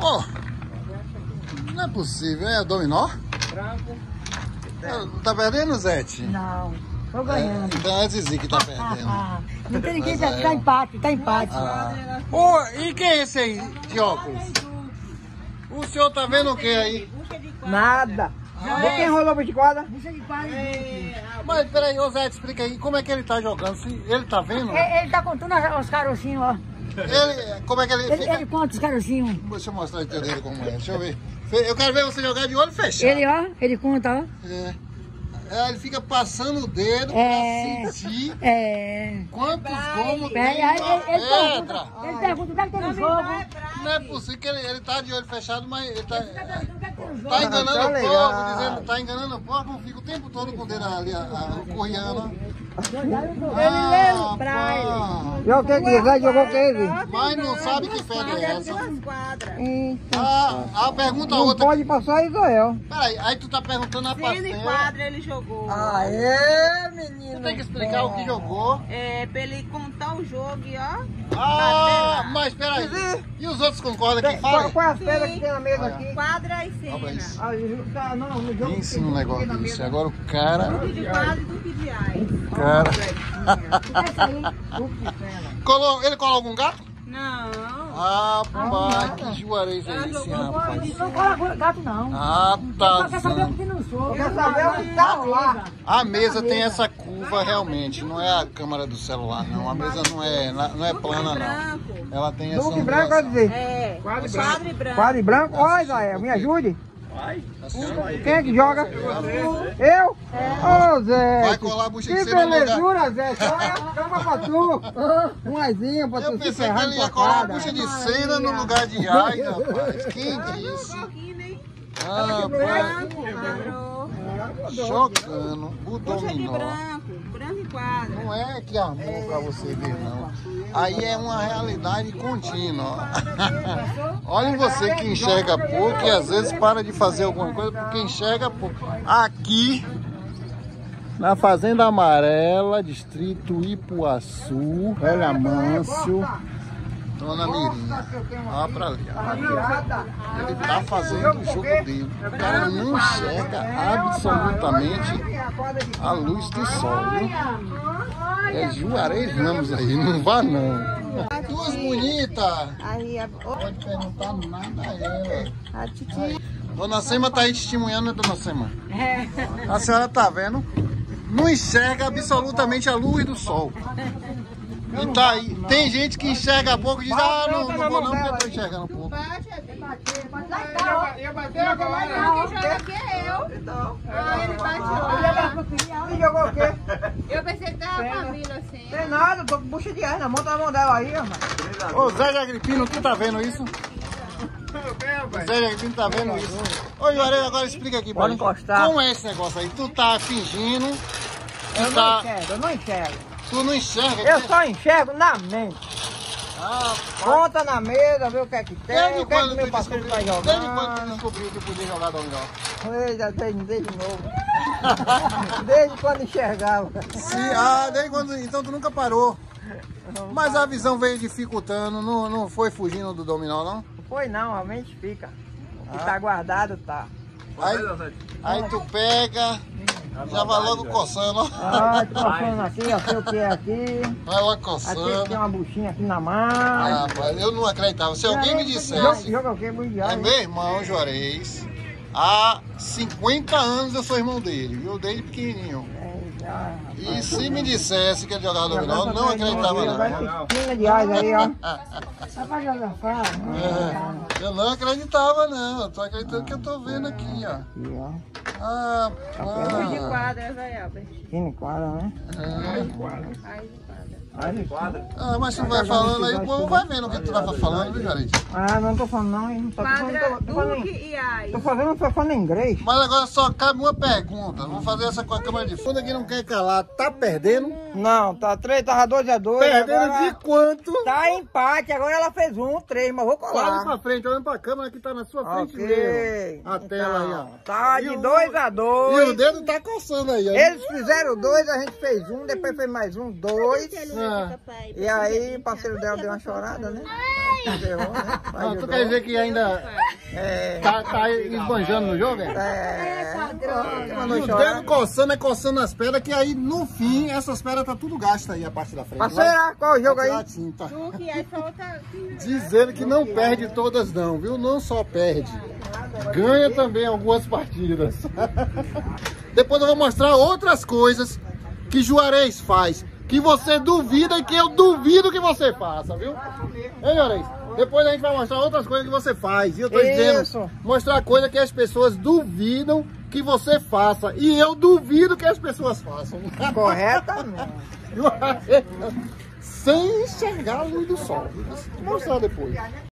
Ó, não é possível, é dominó? É, Tá perdendo, Zete? Não, tô É, ganhando. então é Zizi que tá perdendo. Ah, não tem ninguém, Mas tá, é. tá empate, tá empate. Ah. Ô, e quem é esse aí de óculos? O senhor tá vendo o que aí? Nada. De quem rolou o de quadra? De quase. Mas peraí, ô Zé, explica aí, como é que ele tá jogando? Se ele tá vendo? Ele, ele tá contando os carocinhos, ó. Ele, como é que ele Ele, fica? ele conta os carocinhos. Deixa eu mostrar o teu dele como é, deixa eu ver. Eu quero ver você jogar de olho fechado. Ele, ó, ele conta, ó. É. É, ele fica passando o dedo É. pra sentir É. quantos gomos Peraí, tem ele, ele pedra. pergunta, ele pergunta o que é que tem no jogo. Não é possível que ele, ele tá de olho fechado, mas ele tá, é tá enganando tá o povo, dizendo tá enganando o povo, fica o tempo todo com o dedo ali, a, a, o corriano. Ele leu pra ele. Jogou o que que Zé jogou o que ele? Mas não sabe que pedra é essa. Então, Ah, a pergunta não outra. pode passar Israel. Peraí, aí tu tá perguntando a Cine parceira. quadra ele jogou. Aê, menino. Tu tem que explicar o que jogou. É, pra ele contar o jogo e ó. Ah, mas peraí. E os outros concordam que fala? qual é as pedras que tem na mesa aqui? Quadra e cena. isso. Ah, não, Pense tem num duque negócio desse. Agora o cara. Duque de quadra e duque de ais. cara. Colou, ele colou algum gato? Não. Rapaz, que juarez é esse, rapaz? Não cola gato, não. Ah, Só quer saber o tá. que não sou. Quer saber o que tá lá? A mesa tem essa curva realmente, não é a câmera do celular, não. A mesa não é, não é plana, não. Ela tem essa Duque branco, quer dizer. É. Quadro e branco. Quadro branco? Ó, Israel, me ajude. Quem é que joga? Eu? Ô, Zé. Vai colar a bucha Que de cera no lugar. belezura, Zé. Calma calma pra tu. Um aizinho pra Eu tu se pensei que ele ia colar a bucha de cera no lugar de ai, rapaz. Quem disse? Ah, Rapaz, chocando. O dominó. Quadra. Não é que armou pra você ver, não. Aí é uma realidade contínua. Olha você que enxerga pouco e às vezes para de fazer alguma coisa porque enxerga pouco. Aqui, na Fazenda Amarela, distrito Ipuaçu, Velha Mâncio, Dona Mirinha. Olha pra ali. Ele tá fazendo o jogo dele. O cara não enxerga absolutamente a luz do sol, viu? É Juarez Ramos aí, não vá não. Duas bonitas. Aí a, Pode perguntar nada a ela. a titia. Dona Sema tá aí testemunhando, né, Dona Sema? A senhora tá vendo? Não enxerga absolutamente a luz do sol. E tá aí. Tem gente que enxerga pouco e diz, ah, não, não vou não, porque eu tô enxergando pouco. Quem joga aqui é eu. Ah, ele bate lá. Ele jogou o quê? Eu pensei que tava a família assim. Tem nada, tô com bucha de ar, na monta a mão dela aí, rapaz. Ô Zé de Agripino, tu tá vendo isso? Zé de Agripino tá vendo isso? Ô Juarez, agora explica aqui pra Pode encostar. Como é esse negócio aí? Tu tá fingindo, Eu tu não tá... enxergo, eu não enxergo. Tu não enxerga. Eu só enxergo na mente. Ah, Conta na mesa, vê o que é que tem, desde o que é que meu parceiro descobriu? tá Desde quando tu descobriu que podia jogar dominó? Eu já tenho desde novo. Desde quando enxergava. Sim, ah, desde quando... Então tu nunca parou. Mas a visão veio dificultando, não, não foi fugindo do dominó, não? Não foi não, a mente fica. O que Ah. tá guardado tá. Aí, aí tu pega, já vai logo coçando, ó. Ah, tô passando aqui, eu sei o que é aqui. Vai logo Aqui coçando. tem uma buchinha aqui na mão. Ah, rapaz, eu não acreditava. Se alguém me dissesse, joga o que? Mundial. é meu irmão Juarez, há 50 anos eu sou irmão dele, viu? Desde pequenininho. É, já. E se me dissesse que ele jogava dominó, eu não acreditava não. Ó. É, eu não acreditava não, eu tô acreditando que eu tô vendo aqui, ó. Ah, De pá. quadra, vai, Albert. Aqui no quadro, né? Ai, de quadra. Aí. Ah, mas tu vai falando aí, o povo vai vendo o que tu tava falando, viu, Juarez? Ah, não tô falando não, hein? Tô, tô, falando- Quadra, tô, tô falando, em- e tô fazendo, tô falando em inglês. Mas agora só cabe uma pergunta. Vamos fazer essa com a câmera de fundo que não quer calar. Tá perdendo? Não, tá 3, tava 12 a 2. Perdendo agora de quanto? Tá empate, agora ela fez um, 3, mas vou Olha colar. pra frente, olhando pra câmera que tá na sua frente mesmo. A tela aí, ó. Tá E de o- 2 a E 2. o dedo tá coçando aí, ó. Eles fizeram dois, a gente fez um, depois fez mais um, dois. Ah. papai. E aí, o parceiro dela deu uma chorada, né? Né? Ah, tu quer dizer que ainda É. tá, tá esbanjando no jogo, é? É. E Mandou o dedo coçando, é coçando as pedras, que aí no fim essas pedras tá tudo gasta aí a parte da frente. Parceira, qual o jogo tirar aí? Dizendo que não perde todas não, viu? Não só perde, ganha também algumas partidas. Depois eu vou mostrar outras coisas que Juarez faz, que você duvida e que eu duvido que você faça, viu? Hein, Juarez? Depois a gente vai mostrar outras coisas que você faz. E eu tô Isso. dizendo, mostrar coisa que as pessoas duvidam que você faça. E eu duvido que as pessoas façam. Corretamente. Sem enxergar a luz do sol. Vou mostrar depois.